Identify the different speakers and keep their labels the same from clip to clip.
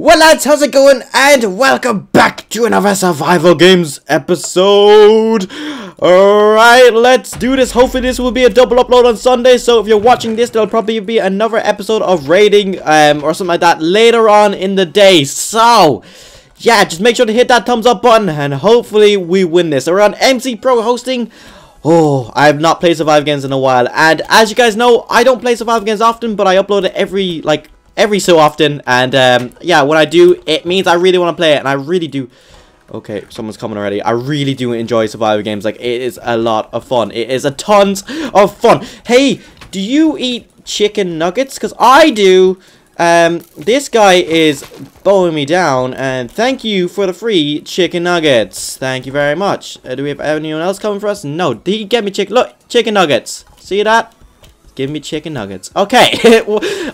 Speaker 1: Well lads, how's it going? And welcome back to another Survival Games episode! Alright, let's do this. Hopefully this will be a double upload on Sunday, so if you're watching this, there'll probably be another episode of raiding um, or something like that later on in the day. So, yeah, just make sure to hit that thumbs up button and hopefully we win this. We're on MC Pro hosting. Oh, I have not played Survival Games in a while, and as you guys know, I don't play Survival Games often, but I upload it every, like, every so often. And um, yeah, when I do, it means I really want to play it. And I really do. Okay, someone's coming already. I really do enjoy survival games. Like, it is a lot of fun. It is a tons of fun. Hey, do you eat chicken nuggets? Because I do. Um, this guy is bowing me down, and thank you for the free chicken nuggets. Thank you very much. Uh, do we have anyone else coming for us? No, did he get me chicken? Look, chicken nuggets. See that? Give me chicken nuggets. Okay.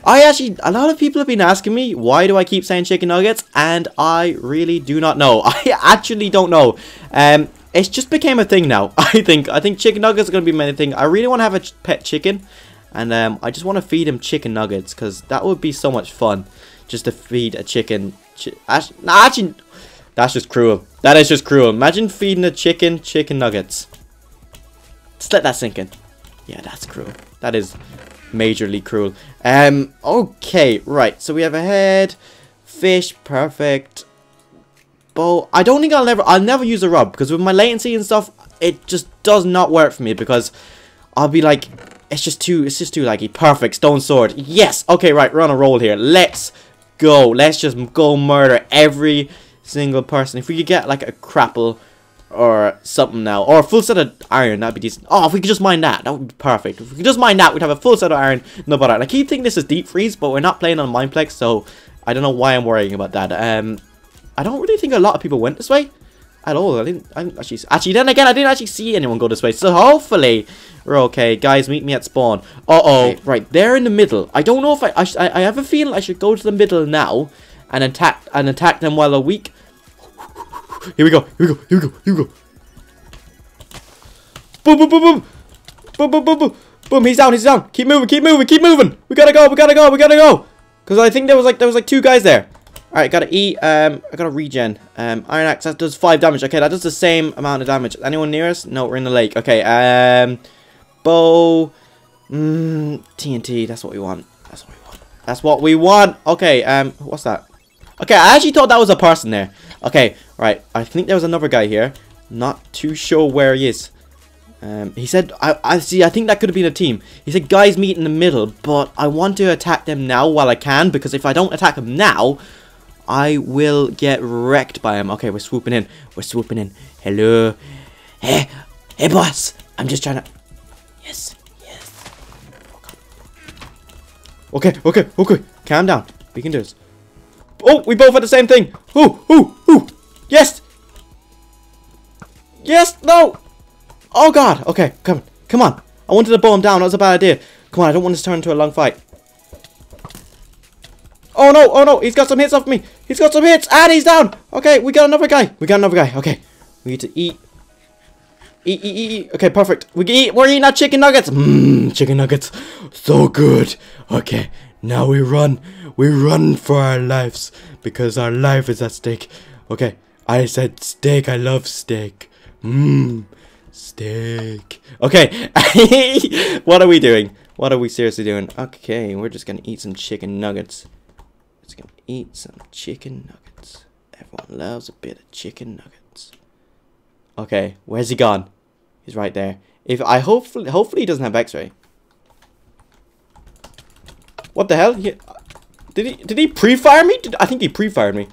Speaker 1: I actually, a lot of people have been asking me, why do I keep saying chicken nuggets? And I really do not know. I actually don't know. Um, it's just became a thing now. I think. I think chicken nuggets are going to be my thing. I really want to have a ch pet chicken. And um, I just want to feed him chicken nuggets. Because that would be so much fun. Just to feed a chicken. Chi actually, nah, actually, that's just cruel. That is just cruel. Imagine feeding a chicken chicken nuggets. Just let that sink in. Yeah, that's cruel. That is majorly cruel. Um, okay, right. So we have a head, fish, perfect. Bow. I don't think I'll never, I'll never use a rub because with my latency and stuff, it just does not work for me because I'll be like, it's just too, it's just too laggy. Perfect, stone sword. Yes. Okay, right. We're on a roll here. Let's go. Let's just go murder every single person. If we could get like a crapple or something now. Or a full set of iron, that'd be decent. Oh, if we could just mine that, that would be perfect. If we could just mine that, we'd have a full set of iron, no bother. I keep thinking this is deep freeze, but we're not playing on Mineplex, so I don't know why I'm worrying about that. Um, I don't really think a lot of people went this way at all. I didn't, I didn't actually, actually, then again, I didn't actually see anyone go this way, so hopefully we're okay. Guys, meet me at spawn. Uh-oh, okay. right, they're in the middle. I don't know if I, I, I have a feeling I should go to the middle now and attack, and attack them while they're weak. Here we go, here we go, here we go, here we go. Boom, boom, boom, boom. Boom, boom, boom, boom. Boom, he's down, he's down. Keep moving, keep moving, keep moving. We gotta go, we gotta go, we gotta go. Because I think there was like there was like two guys there. Alright, gotta eat. Um, I gotta regen. Um, Iron Axe, that does five damage. Okay, that does the same amount of damage. Anyone near us? No, we're in the lake. Okay, um, bow. Mmm, TNT, that's what we want. That's what we want. That's what we want. Okay, um, what's that? Okay, I actually thought that was a person there. Okay, right. I think there was another guy here. Not too sure where he is. Um, he said, I, I see, I think that could have been a team. He said, guys meet in the middle, but I want to attack them now while I can, because if I don't attack them now, I will get wrecked by him. Okay, we're swooping in. We're swooping in. Hello. Hey, hey, boss. I'm just trying to... Yes, yes. Okay, okay, okay. Calm down. We can do this. Oh, we both had the same thing. Ooh, ooh, ooh. Yes. Yes, no. Oh god, okay, come on, come on. I wanted to bow him down, that was a bad idea. Come on, I don't want this to turn into a long fight. Oh no, oh no, he's got some hits off me. He's got some hits, and he's down. Okay, we got another guy. We got another guy, okay. We need to eat. Eat, eat, eat, eat. Okay, perfect. We can eat, we're eating our chicken nuggets. Mmm, chicken nuggets. So good. Okay, now we run. We run for our lives, because our life is at stake. Okay, I said steak, I love steak. Mmm. Steak. Okay. what are we doing? What are we seriously doing? Okay, we're just gonna eat some chicken nuggets. Just gonna eat some chicken nuggets. Everyone loves a bit of chicken nuggets. Okay, where's he gone? He's right there. If I hopefully hopefully he doesn't have X-ray. What the hell? He, did he did he pre-fire me? Did, I think he pre-fired me.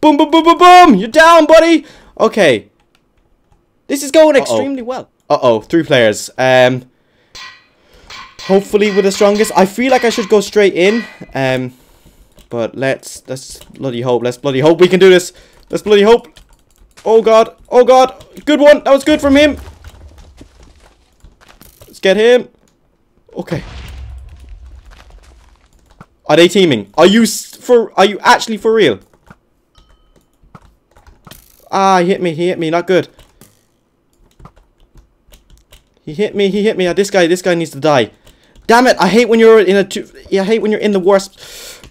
Speaker 1: Boom boom boom boom boom! You're down, buddy. Okay. This is going uh -oh. extremely well. Uh-oh, three players. Um, hopefully we're the strongest. I feel like I should go straight in. Um, but let's, let's bloody hope. Let's bloody hope we can do this. Let's bloody hope. Oh, God. Oh, God. Good one. That was good from him. Let's get him. Okay. Are they teaming? Are you for? Are you actually for real? Ah, he hit me. He hit me. Not good. He hit me, he hit me. Uh, this guy, this guy needs to die. Damn it, I hate when you're in a two, yeah, I hate when you're in the worst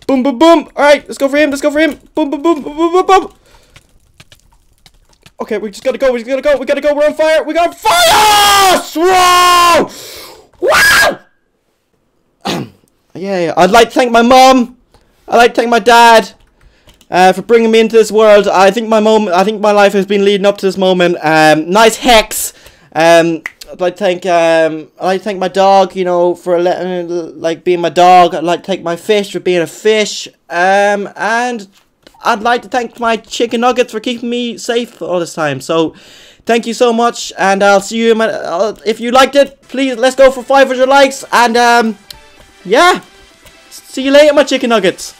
Speaker 1: Boom, boom, boom. All right, let's go for him. Let's go for him. Boom, boom, boom, boom, boom, boom, boom. Okay, we just gotta go. We just gotta go. We gotta go. We're on fire. We got fire! Whoa! Wow! yeah, I'd like to thank my mom. I'd like to thank my dad uh, for bringing me into this world. I think my mom. I think my life has been leading up to this moment. Um, nice hex. Um, I'd like to thank um, I'd like to thank my dog, you know, for letting like being my dog. I'd like to thank my fish for being a fish. Um, and I'd like to thank my chicken nuggets for keeping me safe all this time. So, thank you so much, and I'll see you in my. Uh, if you liked it, please let's go for 500 likes, and um, yeah, see you later, my chicken nuggets.